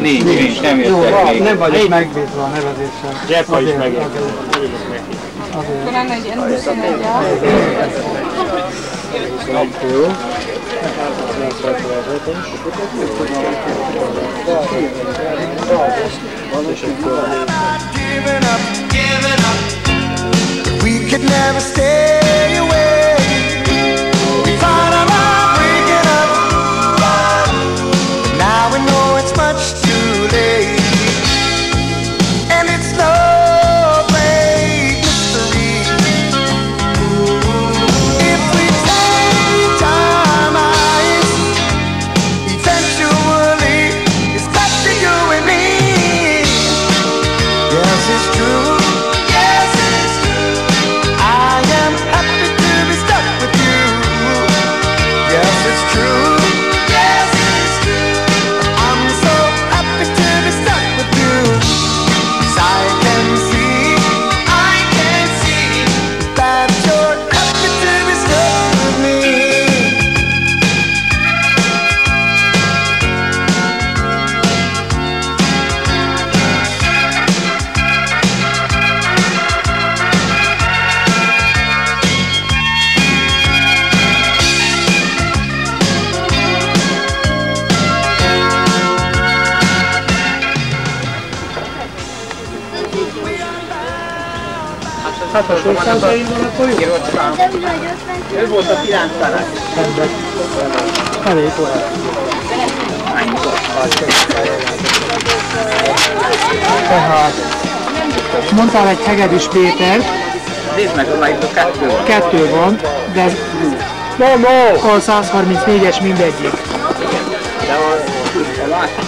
Nincs, nincs, nincs, nem Jó, jöttek még. nem vagyok megbízva a nevezéssel. Zsepa is. Talán egy ilyen 21 Jó. giving up, giving up. We could never stay away. Ő volt a kilenc fele. Elég volt. Tehát mondtál egy Hegedűs Péter, Nézd meg, hogy itt a kettő van. kettő van, de ez No, no! a 134-es mindegyik. De a, a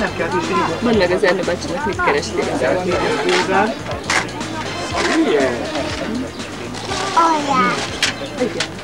Nem kell is írni. Mondd meg az erdőbácsinak, mit kerestél az Bőven. You're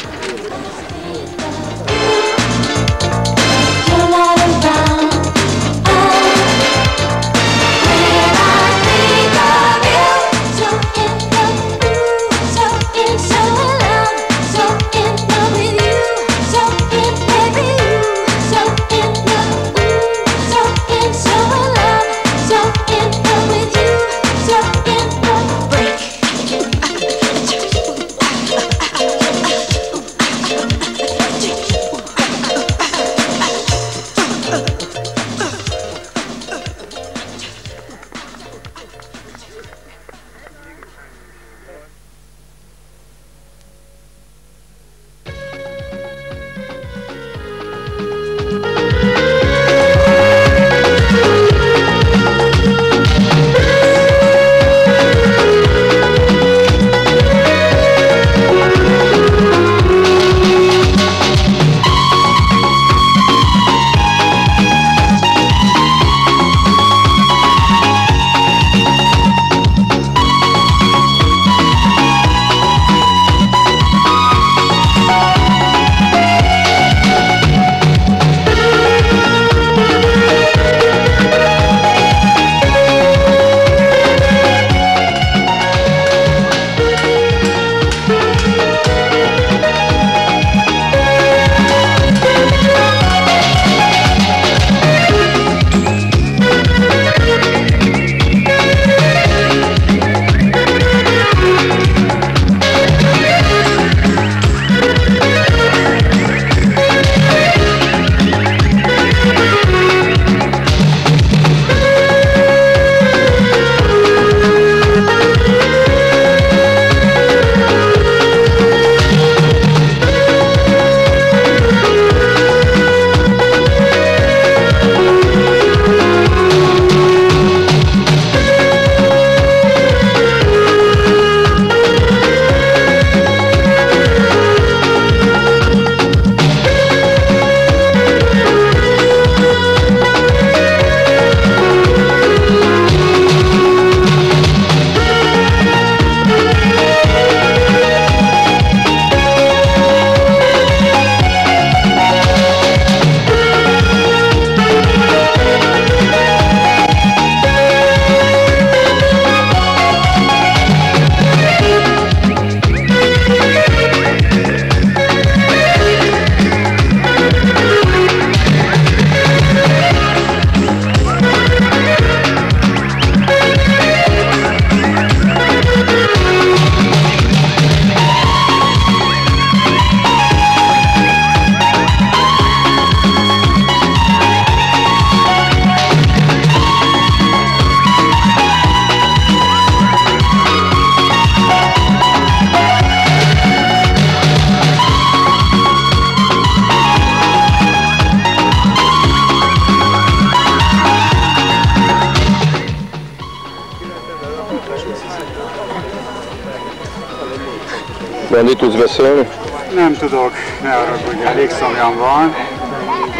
Bandi, tudsz beszélni? Nem tudok, ne haragudj, elég szomjan van.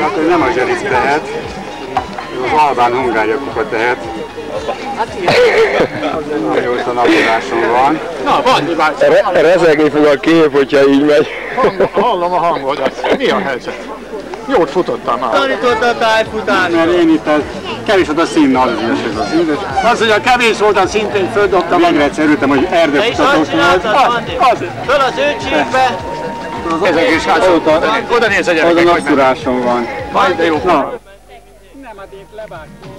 Hát ő nem a zseric tehet, az albán hungáriakokat tehet. Amióta napodáson van. Na, bácsi, Re- rezegni fog a kép, hogyha így megy. hallom a hangodat. Mi a helyzet? Jót futottam már. Tanította a tájfutás. Mert én itt kevés volt a szín, az az a szín. Az, hogy a kevés volt a szintén földobtam. Végre egyszer örültem, hogy erdőfutatós volt. Az, az. Föl az őcsíkbe. Ezek is hát oda néz a gyerekek. Oda napszurásom van. Majd jó. Na. Nem, hát itt levágtam.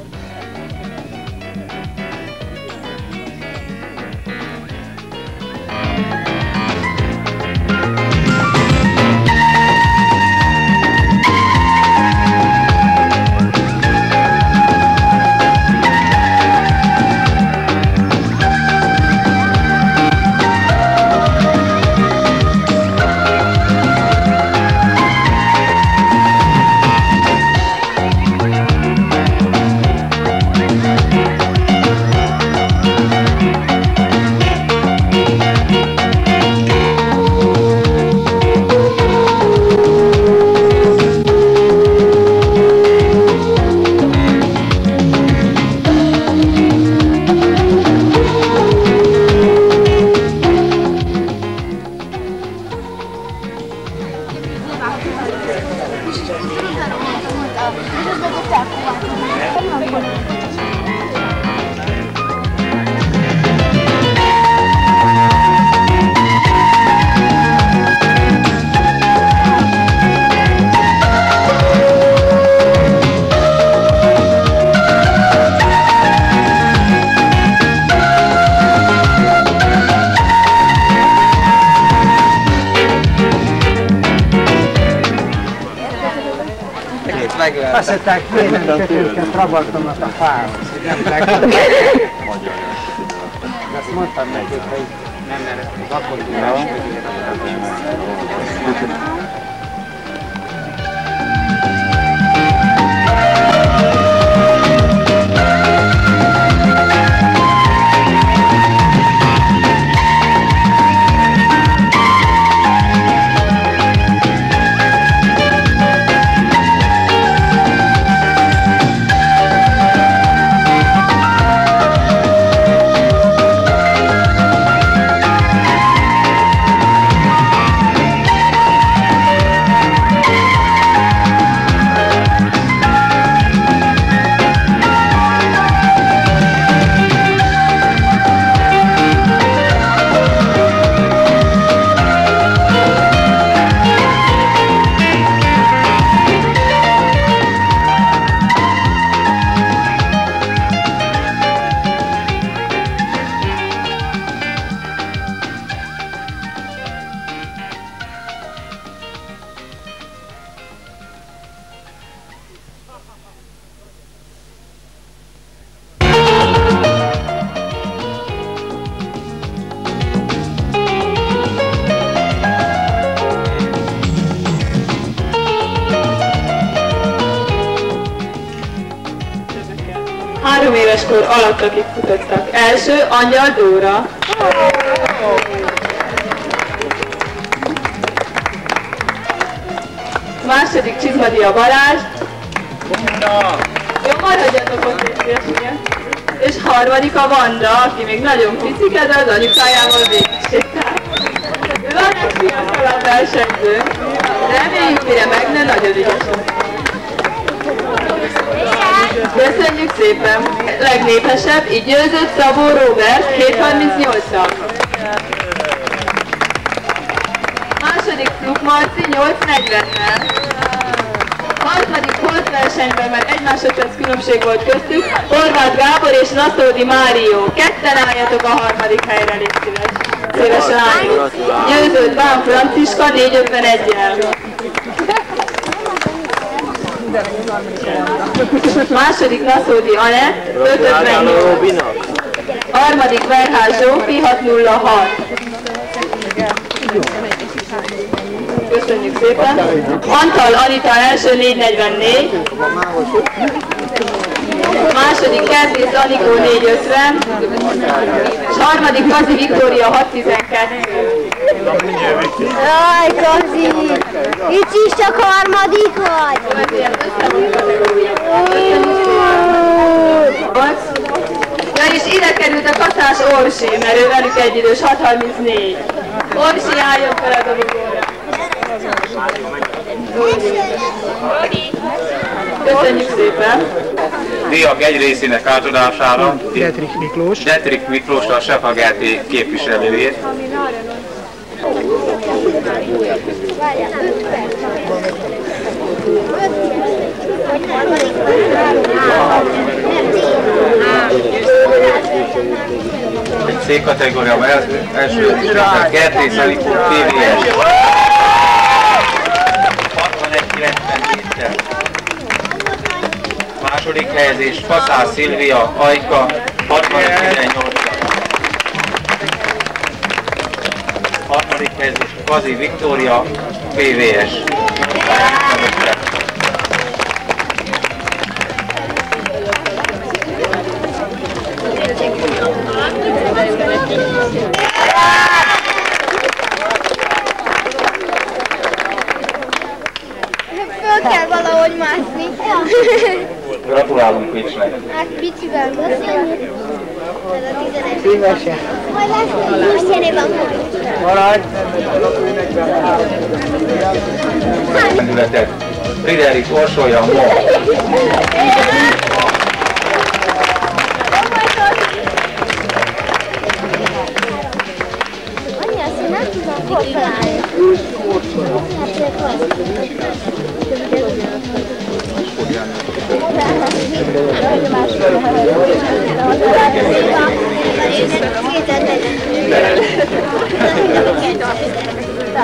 Ragadtanak a fához, hogy nem legyen. Azt mondtam nekik, hogy nem mert lakodás Három Első, Angyal Dóra. Második, Csizmadia Balázs. Jó, maradjatok ott egy szívesen. És harmadik a Vanda, aki még nagyon picike, de az anyukájával végigsétál. Ő a legfiatalabb versenyző. Reméljük, mire megnő, nagyon ügyesen. Köszönjük szépen! Legnépesebb, így győzött Szabó Robert 738-al. Második Fluk Marci 840-nel. Harmadik holdversenyben, mert egy másodperc különbség volt köztük, Horváth Gábor és Naszódi Márió. Ketten álljatok a harmadik helyre, légy szíves. Szívesen álljuk. Győzött Bán Franciska 451-el. Második Naszódi Anett 558. Harmadik Verhás Zsófi 606. Köszönjük szépen. Antal Anita első 444. Második Kertész Anikó 450. És harmadik Kazi Viktória 612. Jaj, Kazi! Itt is csak harmadik vagy! Ja, és ide került a kaszás Orsi, mert ő velük egy idős, 634. Orsi álljon fel a dobogóra. Köszönjük szépen! díjak egy részének átadására Dietrich Miklós. Detrik Miklós a Sefagerti képviselőjét. Egy C kategória első, Kertész Alikó TVS. 61-97-tel. Második helyezés Faszász Szilvia Ajka 61-18. Harmadik helyezés Kazi Viktória PVS. Föl kell valahogy mászni. Gratulálunk Picsnek. Hát picivel köszönjük. Ez a 11. Szívesen. Majd lesz most van. Maradj! Rendületet Friderik Orsolya Mo. Annyi azt,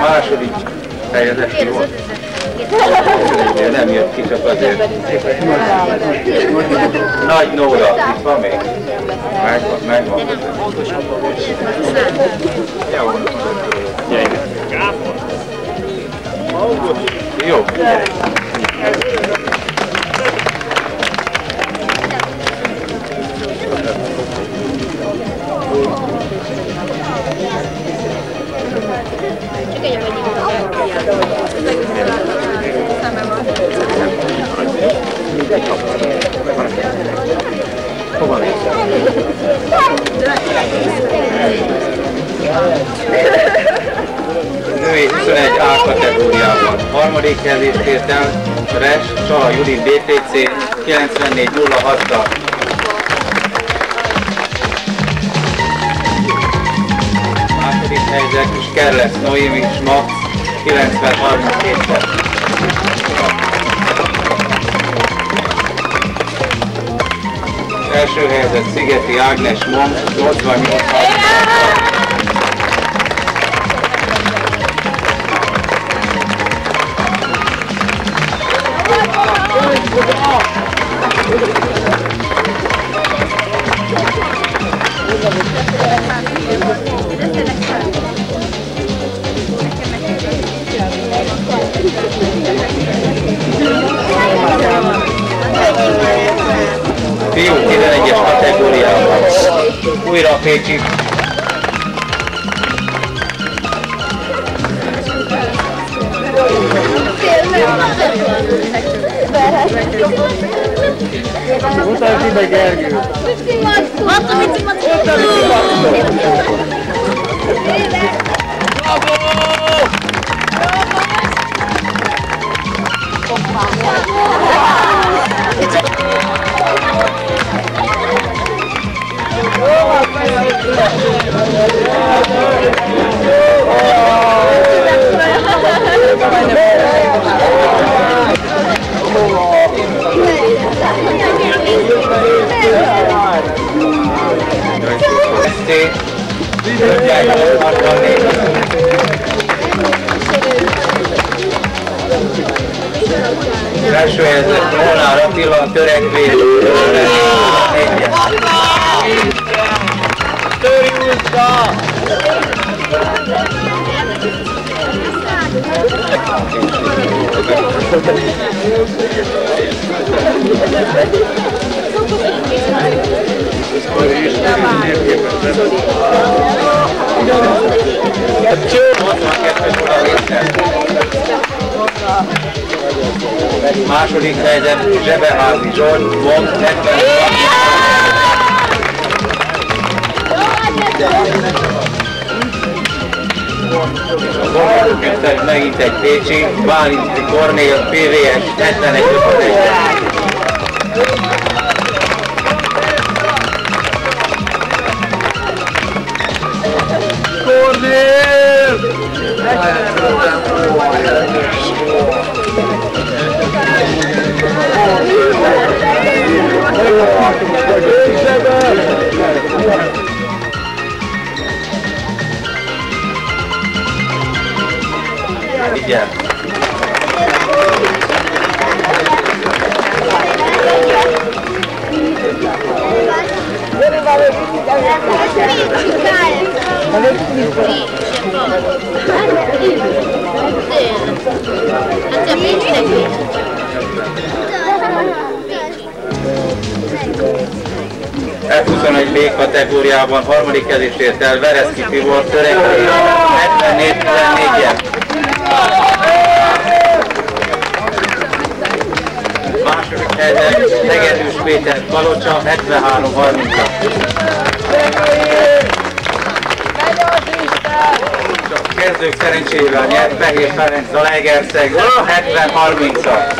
Második helyezett ki volt. Nem jött ki csak azért. Nagy Nóra, itt van még? Megvan, megvan. Jó. Jó. Női 21 A kategóriában. Harmadik helyezést ért el Res Csala Judit BTC 9406-tal. Második helyzet is Kerles Noémi és Max 9032-tel. Első helyzet Szigeti Ágnes Mom 88 Fiú 11-es kategóriában. Újra a Pécsi. Mutasd ide Gergő. ST. 564. Az első helyzet Molnár Attila, törekvés, egyet. Második helyzet Zsebeházi Zsolt, Mond 70. Harmadik megint egy Pécsi, Bálinti Kornél, PVS 71 51. Igen. F21B kategóriában harmadik kezést ért el Vereszki Tibor törekvés 74-14-en. Helyzet Tegedűs Péter Kalocsa 73-30-at. A kezdők szerencsével nyert Fehér Ferenc Zalaegerszeg 70-30-at.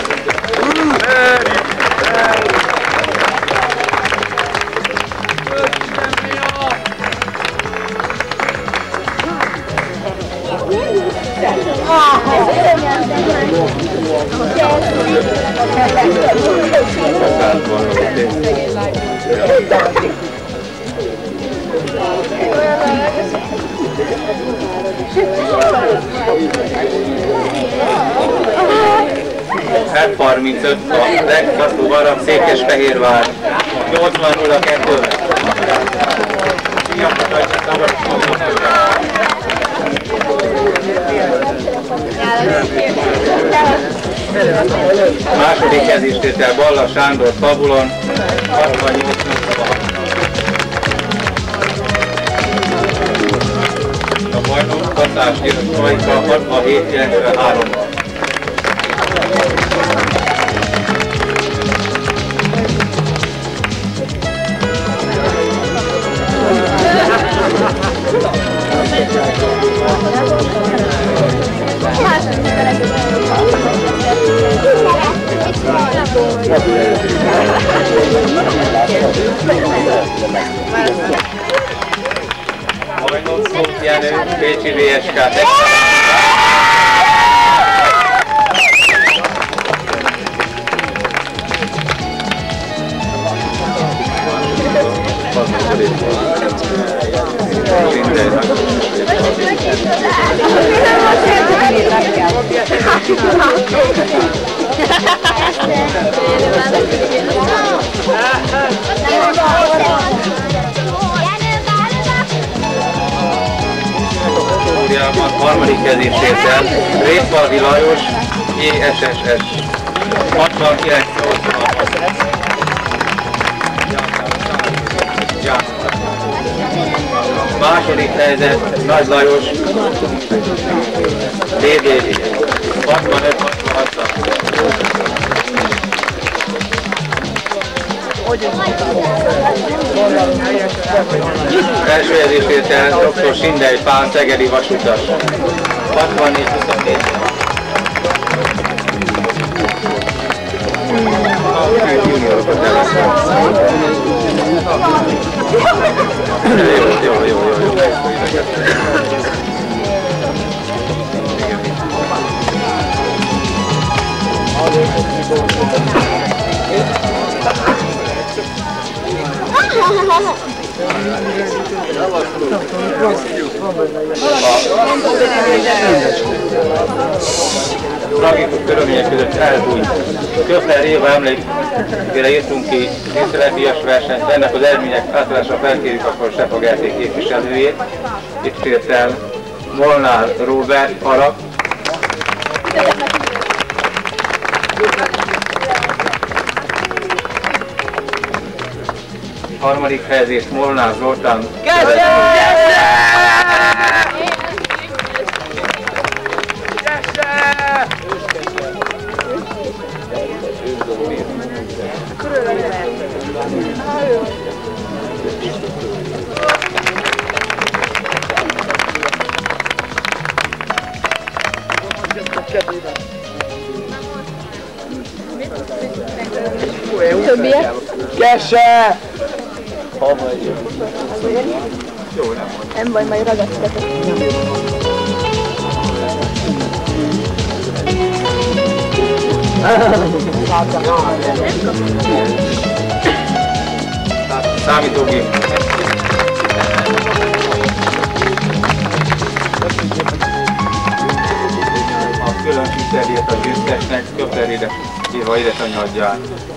F35 a legfaszóbb arab Székesfehérvár. 80 0 2 Második kezistétel Balla Sándor Tabulon 68 A bajnok Katás Jörg Majka 67 93 Bajnok Szofjánő Pécsi VSK Úriában harmadik kezéstétel Rétvaldi Lajos JSSS 69 Második helyzet Nagy Lajos DDD 65 66 Első helyzettétel dr. Sindely Pál Szegedi vasutas 64 24 Jó, jó, jó, jó, jó. Tragikus körülmények között elbújt. Köfler Éva emlékére írtunk ki észrevetíjas versenyt, ennek az eredmények átadásra felkérjük akkor GT képviselőjét. Itt ért el Molnár Róbert Arab, harmadik helyezést Molnár Zoltán. Kesse! Nem baj, majd ragaszkodok. Számítógép. A külön interjét a győztesnek Köpler édes, Éva édesanyja adja át.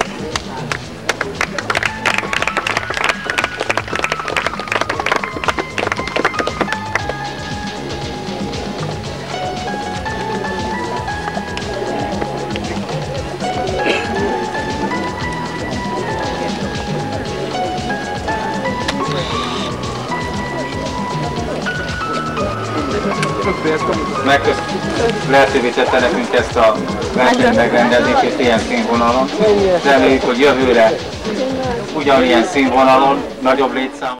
Lehetővé tette nekünk ezt a verseny megrendezését ilyen színvonalon. Reméljük, hogy jövőre ugyanilyen színvonalon, nagyobb létszám.